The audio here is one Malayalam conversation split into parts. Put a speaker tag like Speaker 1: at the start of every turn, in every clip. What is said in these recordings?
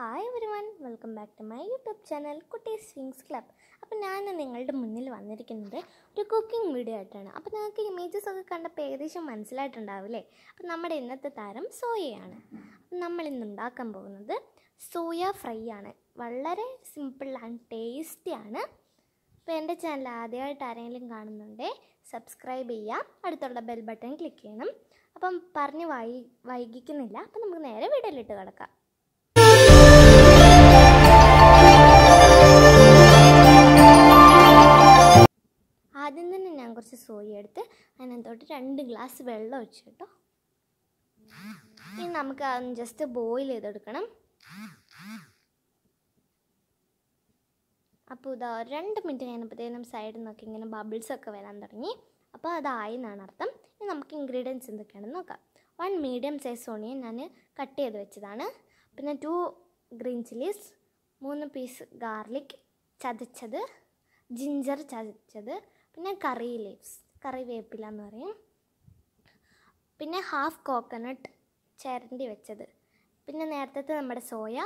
Speaker 1: Hi everyone welcome back to my YouTube channel Kutti swings club അപ്പോൾ ഞാൻ നിങ്ങളുടെ മുന്നിൽ വന്നിരിക്കുന്നത് ഒരു കുക്കിംഗ് വീഡിയോ ആയിട്ടാണ്. അപ്പോൾ നിങ്ങൾക്ക് ഇമേജസ് ഒക്കെ കണ്ടപ്പോൾ ഏകദേശം മനസ്സിലായിട്ടുണ്ടാവില്ലേ? അപ്പോൾ നമ്മുടെ ഇന്നത്തെ താരം സോയയാണ്. അപ്പം നമ്മൾ ഇന്ന് ഉണ്ടാക്കാൻ പോകുന്നത് സോയ ഫ്രൈ ആണ്. വളരെ സിമ്പിൾ ആൻഡ് ടേസ്റ്റി ആണ്. അപ്പോൾ എന്റെ ചാനൽ ആദ്യമായിട്ട് ആരെങ്കിലും കാണുന്നുണ്ടേ സബ്സ്ക്രൈബ് ചെയ്യാം. അടുത്തുള്ള ബെൽ ബട്ടൺ ക്ലിക്ക് ചെയ്യണം. അപ്പം പറഞ്ഞ് വൈ വൈകിക്കുന്നില്ല. അപ്പം നമുക്ക് നേരെ വീഡിയോയിലിട്ട് കിടക്കാം. അതിനകത്തോട്ട് രണ്ട് ഗ്ലാസ് വെള്ളം ഒഴിച്ചു കേട്ടോ. ഇനി നമുക്ക് അതൊന്ന് ജസ്റ്റ് ബോയിൽ ചെയ്തെടുക്കണം. അപ്പോൾ ഇതാ രണ്ട് മിനിറ്റ് കഴിഞ്ഞപ്പോഴത്തേനും സൈഡിൽ നിന്നൊക്കെ ഇങ്ങനെ ബബിൾസ് ഒക്കെ വരാൻ തുടങ്ങി. അപ്പോൾ അതായി എന്നാണ് അർത്ഥം. ഇനി നമുക്ക് ഇൻഗ്രീഡിയൻസ് എന്തൊക്കെയാണെന്ന് നോക്കാം. വൺ മീഡിയം സൈസ് ഓണിയൻ ഞാൻ കട്ട് ചെയ്ത് വെച്ചതാണ്. പിന്നെ ടു ഗ്രീൻ ചില്ലീസ് മൂന്ന് പീസ് ഗാർലിക് ചതച്ചത് ജിഞ്ചർ ചതച്ചത് പിന്നെ കറി ലീവ്സ് കറിവേപ്പില എന്ന് പറയും. പിന്നെ ഹാഫ് കോക്കനട്ട് ചിരണ്ടി വെച്ചത്. പിന്നെ നേരത്തെ നമ്മുടെ സോയ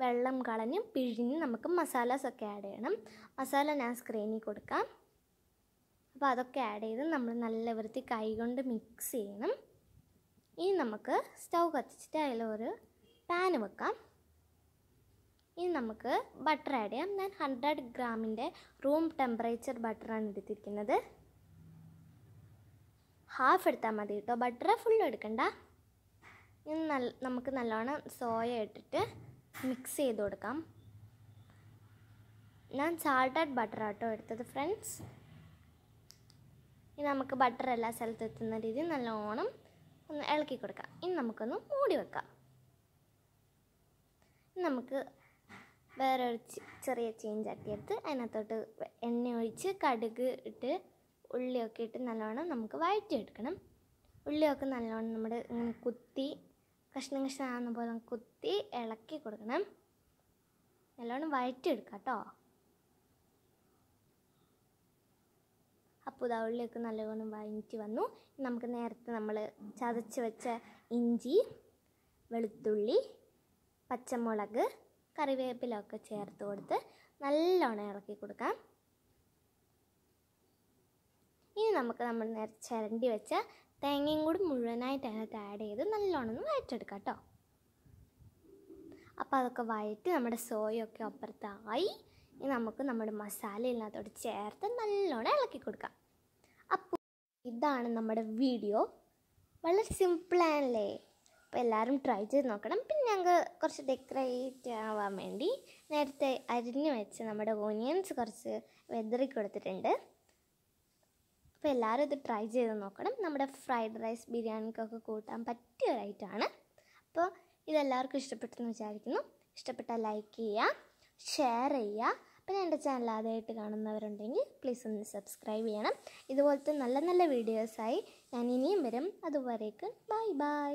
Speaker 1: വെള്ളം കളഞ്ഞ് പിഴിഞ്ഞ് നമുക്ക് മസാലാസ് ഒക്കെ ആഡ് ചെയ്യണം. മസാല ഞാൻ സ്ക്രീനിൽ കൊടുക്കാം. അപ്പോൾ അതൊക്കെ ആഡ് ചെയ്ത് നമ്മൾ നല്ല വൃത്തി കൈകൊണ്ട് മിക്സ് ചെയ്യണം. ഇനി നമുക്ക് സ്റ്റൗ കത്തിച്ചിട്ട് അതിലൊരു പാൻ വെക്കാം. ഇനി നമുക്ക് ബട്ടർ ആഡ് ചെയ്യാം. ഞാൻ ഹൺഡ്രഡ് ഗ്രാമിന്റെ റൂം ടെമ്പറേച്ചർ ബട്ടറാണ് എടുത്തിരിക്കുന്നത്. ഹാഫ് എടുത്താൽ മതി കേട്ടോ. ബട്ടർ ഫുൾ എടുക്കണ്ട. ഇനി നല്ല നമുക്ക് നല്ലോണം സോയ ഇട്ടിട്ട് മിക്സ് ചെയ്ത് കൊടുക്കാം. ഞാൻ സാൾട്ടഡ് ബട്ടർ ആട്ടോ എടുത്തത് ഫ്രണ്ട്സ് ഇനി നമുക്ക് ബട്ടർ എല്ലാ സ്ഥലത്തും എത്തുന്ന രീതിയിൽ നല്ലോണം ഒന്ന് ഇളക്കി കൊടുക്കാം. ഇനി നമുക്കൊന്ന് മൂടി വെക്കാം. നമുക്ക് വേറെ ഒരു ചെറിയ ചേഞ്ച് ആക്കിയെടുത്ത് അതിനകത്തോട്ട് എണ്ണ ഒഴിച്ച് കടുക് ഇട്ട് ഉള്ളിയൊക്കെ ഇട്ട് നല്ലോണം നമുക്ക് വഴറ്റിയെടുക്കണം. ഉള്ളിയൊക്കെ നല്ലോണം നമ്മുടെ കുത്തി കഷ്ണം കഷ്ണമാകുന്ന പോലെ കുത്തി ഇളക്കി കൊടുക്കണം. നല്ലോണം വഴറ്റിയെടുക്കാം കേട്ടോ. അപ്പോൾ ഇതാ ഉള്ളിയൊക്കെ നല്ലോണം വഴറ്റി വന്നു. നമുക്ക് നേരത്തെ നമ്മൾ ചതച്ച് വെച്ച ഇഞ്ചി വെളുത്തുള്ളി പച്ചമുളക് കറിവേപ്പിലൊക്കെ ചേർത്ത് കൊടുത്ത് നല്ലോണം ഇളക്കി കൊടുക്കാം ഇനി നമുക്ക് നമ്മൾ നേരത്തെ ചിരണ്ടി വെച്ച തേങ്ങയും കൂടി മുഴുവനായിട്ട് അതിനകത്ത് ആഡ് ചെയ്ത് നല്ലോണം ഒന്ന് കേട്ടോ അപ്പോൾ അതൊക്കെ വഴറ്റി നമ്മുടെ സോയൊക്കെ അപ്പുറത്തായി. ഇനി നമുക്ക് നമ്മുടെ മസാല ഇല്ലാത്തോട് ചേർത്ത് നല്ലോണം ഇളക്കി കൊടുക്കാം. അപ്പോൾ ഇതാണ് നമ്മുടെ വീഡിയോ വളരെ സിമ്പിളാണല്ലേ അപ്പോൾ എല്ലാവരും ട്രൈ ചെയ്ത് നോക്കണം. പിന്നെ ഞങ്ങൾക്ക് കുറച്ച് ഡെക്കറേറ്റ് ആവാൻ വേണ്ടി നേരത്തെ അരിഞ്ഞ് വെച്ച് നമ്മുടെ ഓനിയൻസ് കുറച്ച് വെതറി കൊടുത്തിട്ടുണ്ട് അപ്പോൾ എല്ലാവരും ഇത് ട്രൈ ചെയ്ത് നോക്കണം. നമ്മുടെ ഫ്രൈഡ് റൈസ് ബിരിയാണിക്കൊക്കെ കൂട്ടാൻ പറ്റിയ ഒരു ഐറ്റമാണ് അപ്പോൾ ഇതെല്ലാവർക്കും ഇഷ്ടപ്പെട്ടെന്ന് വിചാരിക്കുന്നു. ഇഷ്ടപ്പെട്ടാൽ ലൈക്ക് ചെയ്യുക ഷെയർ ചെയ്യുക. പിന്നെ എന്റെ ചാനൽ ആദ്യമായിട്ട് കാണുന്നവരുണ്ടെങ്കിൽ പ്ലീസ് ഒന്ന് സബ്സ്ക്രൈബ് ചെയ്യണം. ഇതുപോലത്തെ നല്ല നല്ല വീഡിയോസായി ഞാൻ ഇനിയും വരും. അതുവരേക്ക് ബൈ ബൈ